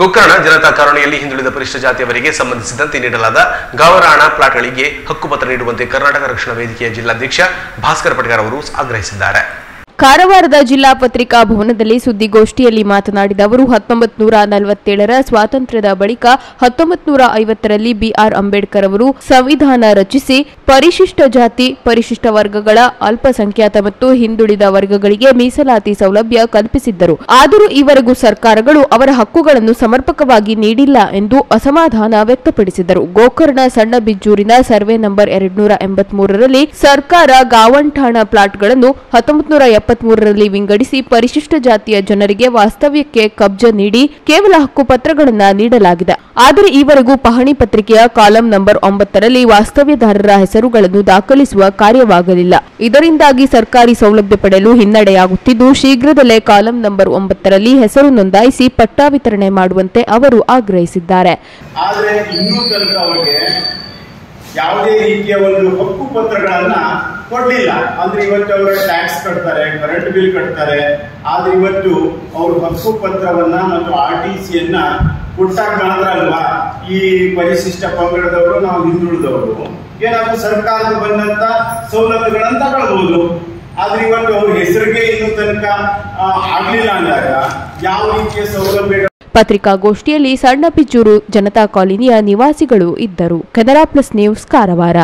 ಗೋಕರ್ಣ ಜನತಾ ಕಾಲೋನಿಯಲ್ಲಿ ಹಿಂದುಳಿದ ಪರಿಶಿಷ್ಟ ಜಾತಿಯವರಿಗೆ ಸಂಬಂಧಿಸಿದಂತೆ ನೀಡಲಾದ ಗಾವರಾಣ ಪ್ಲಾಟ್ಗಳಿಗೆ ಹಕ್ಕುಪತ್ರ ನೀಡುವಂತೆ ಕರ್ನಾಟಕ ರಕ್ಷಣಾ ವೇದಿಕೆಯ ಜಿಲ್ಲಾಧ್ಯಕ್ಷ ಭಾಸ್ಕರ್ ಪಟ್ಕರ್ ಅವರು ಆಗ್ರಹಿಸಿದ್ದಾರೆ. ಕಾರವಾರದ ಜಿಲ್ಲಾ ಪತ್ರಿಕಾ ಭವನದಲ್ಲಿ ಸುದ್ದಿಗೋಷ್ಠಿಯಲ್ಲಿ ಮಾತನಾಡಿದ ಅವರು ಹತ್ತೊಂಬತ್ತು ನೂರ ನಲವತ್ತೇಳರ ಸ್ವಾತಂತ್ರ್ಯದ ಬಳಿಕ ಹತ್ತೊಂಬತ್ತು ನೂರ ಐವತ್ತರಲ್ಲಿ ಬಿಆರ್ ಅಂಬೇಡ್ಕರ್ ಅವರು ಸಂವಿಧಾನ ರಚಿಸಿ, ಪರಿಶಿಷ್ಟ ಜಾತಿ, ಪರಿಶಿಷ್ಟ ವರ್ಗಗಳ ಅಲ್ಪಸಂಖ್ಯಾತ ಮತ್ತು ಹಿಂದುಳಿದ ವರ್ಗಗಳಿಗೆ ಮೀಸಲಾತಿ ಸೌಲಭ್ಯ ಕಲ್ಪಿಸಿದ್ದರು. ಆದರೂ ಈವರೆಗೂ ಸರ್ಕಾರಗಳು ಅವರ ಹಕ್ಕುಗಳನ್ನು ಸಮರ್ಪಕವಾಗಿ ನೀಡಿಲ್ಲ ಎಂದು ಅಸಮಾಧಾನ ವ್ಯಕ್ತಪಡಿಸಿದರು. ಗೋಕರ್ಣ ಸಣ್ಣ ಬಿಜ್ಜೂರಿನ ಸರ್ವೆ ನಂಬರ್ ಎರಡ್ನೂರ ಎಂಬತ್ಮೂರರಲ್ಲಿ ಸರ್ಕಾರ ಗಾವಂಠಾಣ ಪ್ಲಾಟ್ಗಳನ್ನು ಹತ್ತೊಂಬತ್ತು ನೂರ ಎಪ್ಪತ್ಮೂರರಲ್ಲಿ ವಿಂಗಡಿಸಿ ಪರಿಶಿಷ್ಟ ಜಾತಿಯ ಜನರಿಗೆ ವಾಸ್ತವ್ಯಕ್ಕೆ ಕಬ್ಜ ನೀಡಿ ಕೇವಲ ಹಕ್ಕುಪತ್ರಗಳನ್ನು ನೀಡಲಾಗಿದೆ. ಆದರೆ ಈವರೆಗೂ ಪಹಣಿ ಪತ್ರಿಕೆಯ ಕಾಲಂ ನಂಬರ್ ಒಂಬತ್ತರಲ್ಲಿ ವಾಸ್ತವ್ಯದಾರರ ಹೆಸರುಗಳನ್ನು ದಾಖಲಿಸುವ ಕಾರ್ಯವಾಗಲಿಲ್ಲ. ಇದರಿಂದಾಗಿ ಸರ್ಕಾರಿ ಸೌಲಭ್ಯ ಪಡೆಯಲು ಹಿನ್ನಡೆಯಾಗುತ್ತಿದ್ದು, ಶೀಘ್ರದಲ್ಲೇ ಕಾಲಂ ನಂಬರ್ ಒಂಬತ್ತರಲ್ಲಿ ಹೆಸರು ನೋಂದಾಯಿಸಿ ಪಟ್ಟಾ ವಿತರಣೆ ಮಾಡುವಂತೆ ಅವರು ಆಗ್ರಹಿಸಿದ್ದಾರೆ. ಯಾವುದೇ ರೀತಿಯ ಒಂದು ಹಕ್ಕು ಪತ್ರಗಳನ್ನ ಕೊಡ್ಲಿಲ್ಲ. ಅಂದ್ರೆ ಇವತ್ತು ಅವರು ಟ್ಯಾಕ್ಸ್ ಕಟ್ತಾರೆ ಕರೆಂಟ್ ಬಿಲ್ ಕಟ್ತಾರೆ. ಆದ್ರೆ ಇವತ್ತು ಅವರು ಹಕ್ಕು ಪತ್ರವನ್ನ ಮತ್ತು ಆರ್ ಟಿ ಸಿಯನ್ನ ಕೊಟ್ಟಾಗ ಮಾತ್ರ ಈ ಪರಿಶಿಷ್ಟ ಪಂಗಡದವರು ನಾವು ಹಿಂದುಳಿದವರು. ಏನಾದ್ರು ಸರ್ಕಾರದ ಬಂದಂತ ಸವಲತ್ತುಗಳನ್ನ ತಗೊಳ್ಬಹುದು ಆದ್ರೆ ಇವತ್ತು ಅವ್ರ ಹೆಸರಿಗೆ ಇನ್ನು ತನಕ ಆಗ್ಲಿಲ್ಲ ಅಂದಾಗ ಯಾವ ರೀತಿಯ ಸೌಲಭ್ಯ ಪತ್ರಿಕಾಗೋಷ್ಠಿಯಲ್ಲಿ ಸಣ್ಣ ಪಿಚ್ಚೂರು ಜನತಾ ಕಾಲೋನಿಯ ನಿವಾಸಿಗಳು ಇದ್ದರು. Canara plus news Karwar.